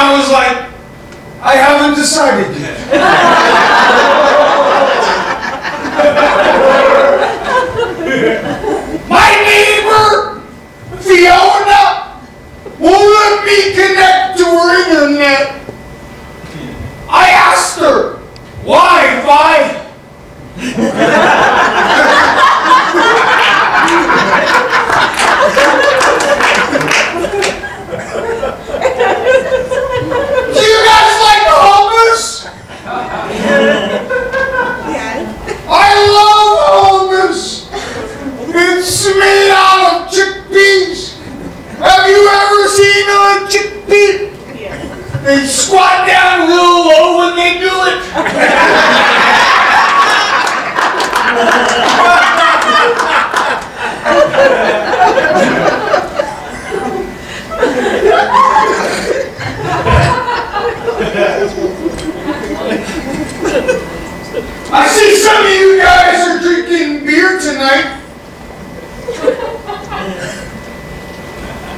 I was like, I haven't decided yet. My neighbor, Fiona, won't let me connect to her internet. I asked her, why, Vi? Do you guys like hummus? I love hummus. It's made out of chickpeas. Have you ever seen a chickpea? They squat down real low when they do it. I see some of you guys are drinking beer tonight.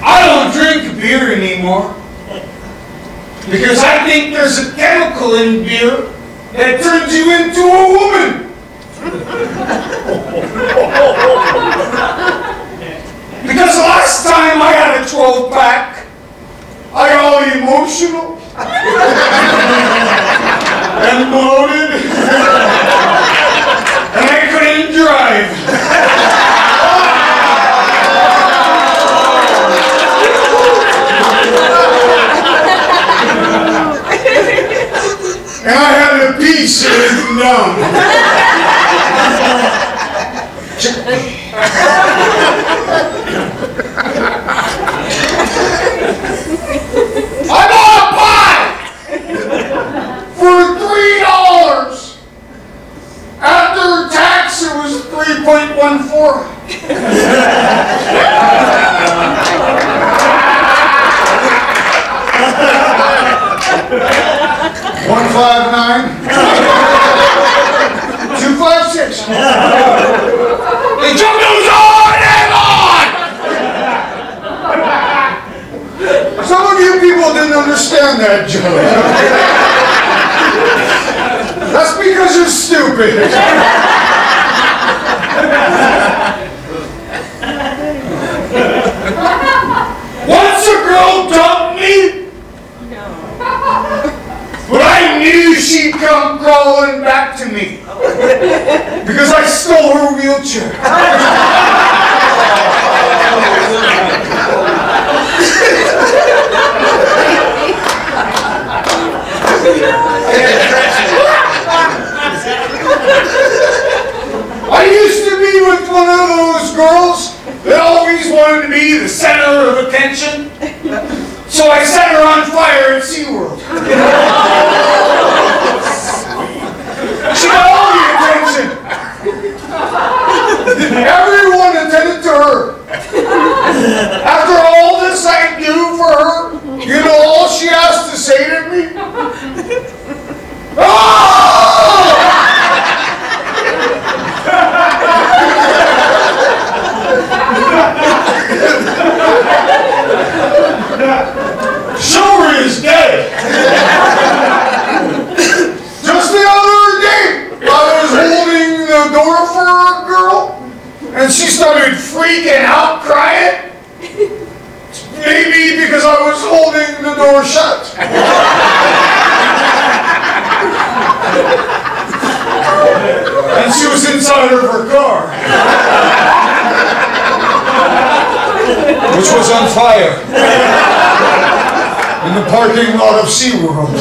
I don't drink beer anymore. Because I think there's a chemical in beer that turns you into a woman. Because last time I had a 12 pack, I got all emotional and bloated, and I couldn't drive. And I had a piece of it numb. I bought a pie for three dollars. After tax, it was three point one four. Five nine. Two five six. The joke goes on and on. Some of you people didn't understand that joke. That's because you're stupid. Once a girl dumped me, but I knew she'd come crawling back to me because I stole her wheelchair. I used to be with one of those girls that always wanted to be the center of attention. So I set her on fire at SeaWorld. She got all the attention. Everyone attended to her. After all this I do for her, you know all she has to say to me? Oh! Sure is dead. Just the other day, I was holding the door for a girl, and she started freaking out, crying. Maybe because I was holding the door shut. and she was inside of her car, which was on fire in the parking lot of SeaWorld.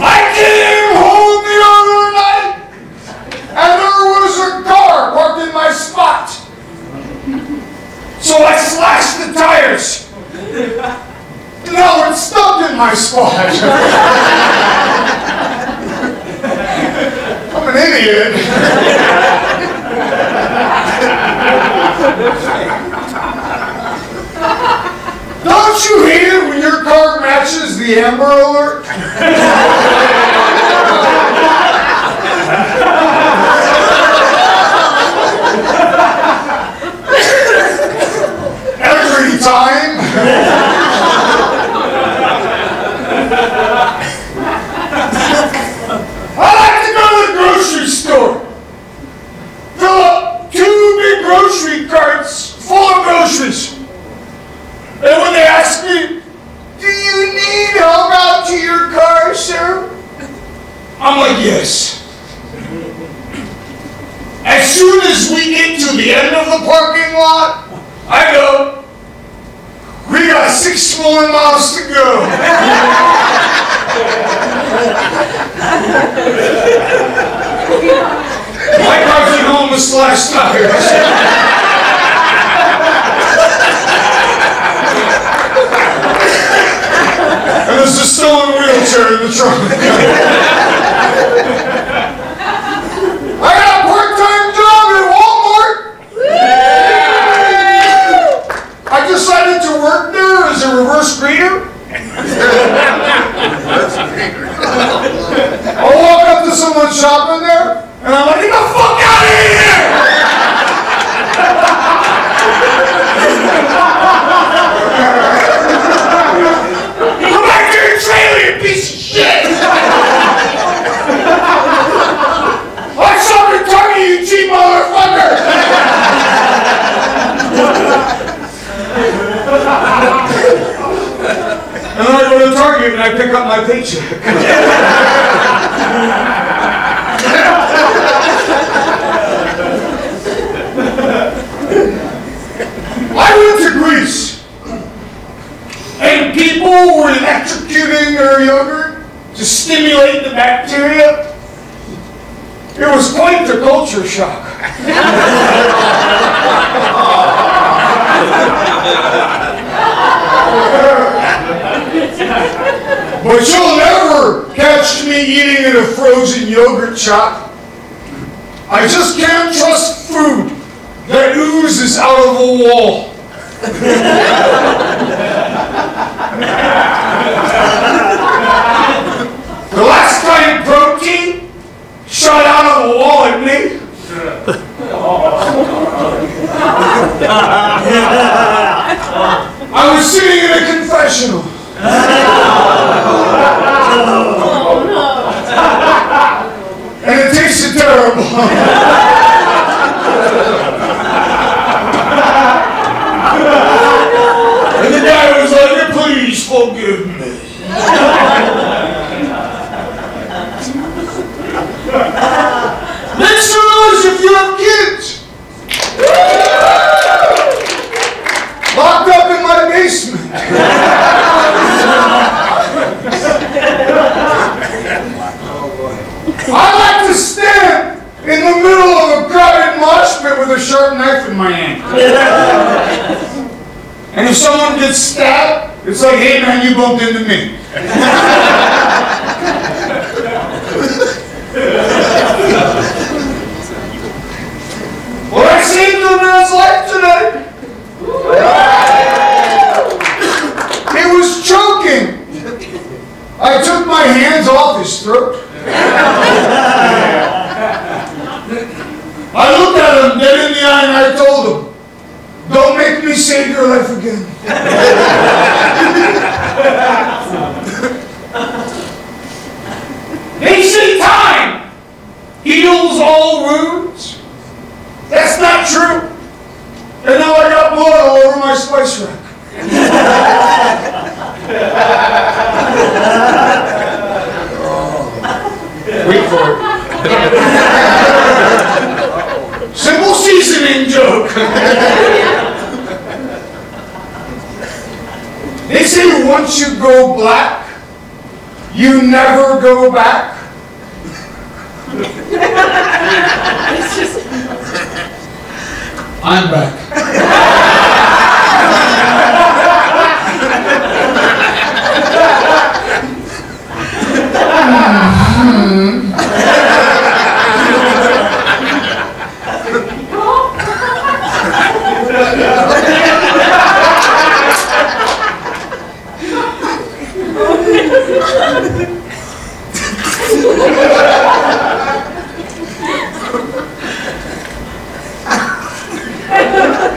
I came home the other night and there was a car parked in my spot. So I slashed the tires. Now it's stuck in my spot. I'm an idiot. Don't you hate it when your car matches the Amber Alert? I'm like, yes. As soon as we get to the end of the parking lot, I go, we got six more miles to go. My car's at home with slashed tires. And there's a stolen wheelchair in the trunk. I got a part-time job at Walmart. I decided to work there as a reverse greeter. I walk up to someone shopping there, and I'm like, get the fuck out of here! Come back to your trailer, you piece of shit! I shop at Target, you cheap motherfucker! And then Target and I pick up my paycheck. I went to Greece. And people were electrocuting their yogurt to stimulate the bacteria. It was quite the culture shock. But you'll never catch me eating in a frozen yogurt shop. I just can't trust food that oozes out of a wall. The last time protein shot out of a wall at me. I was sitting in a confessional. And it tasted terrible. And the guy was like, please forgive me. Make some noise if you have kids. Locked up in my basement. Oh, I like to stand in the middle of a crowded mosh pit with a sharp knife in my hand. And if someone gets stabbed, it's like, hey man, you bumped into me. Well, I saved a man's life today. He was choking. I took my hands off his throat. I looked at him dead in the eye and I told him, don't make me save your life again. They say time heals all wounds. That's not true. And now I got blood all over my. Oh. Wait for it. Simple seasoning joke. they say once you go black, you never go back. I'm back.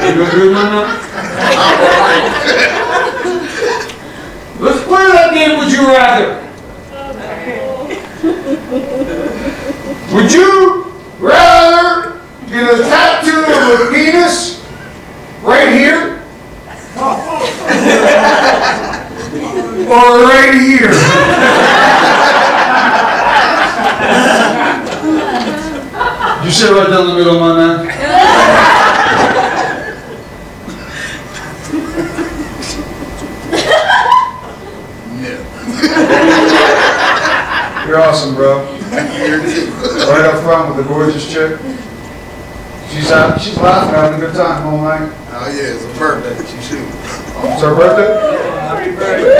You gonna do one now? Let's play that game, would you rather? Would you rather get a tattoo of a penis right here? Or right here? You sit right down the middle, my man. You're awesome, bro. Right up front with the gorgeous chick. She's out, she's laughing, having a good time all night. Oh yeah, it's her birthday. She shoot. It's her birthday?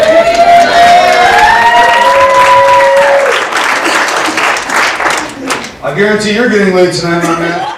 I guarantee you're getting laid tonight, my man.